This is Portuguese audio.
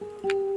Música